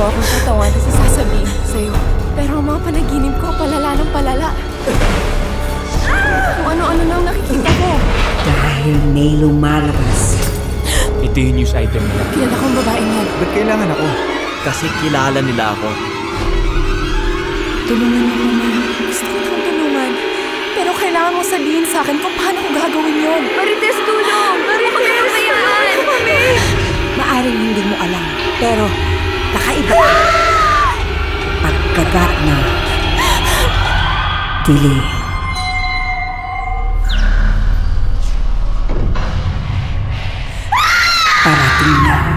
mo akong tatawanan sa sasabihin ko sa'yo. Pero ang mga panaginip ko, palala ng palala. Kung ano-ano na ang nakikita ko. Dahil may lumalabas. Ito yung news item nila. Kilala kong babaeng yan. Ba't kailangan ako? Kasi kilala nila ako. Tulungan mo kami. Gusto ko kang tulungan. Pero kailangan mo sabihin sa akin kung paano ko gagawin yon. Pero kakaiba. Pagkagat na dilim. Parating na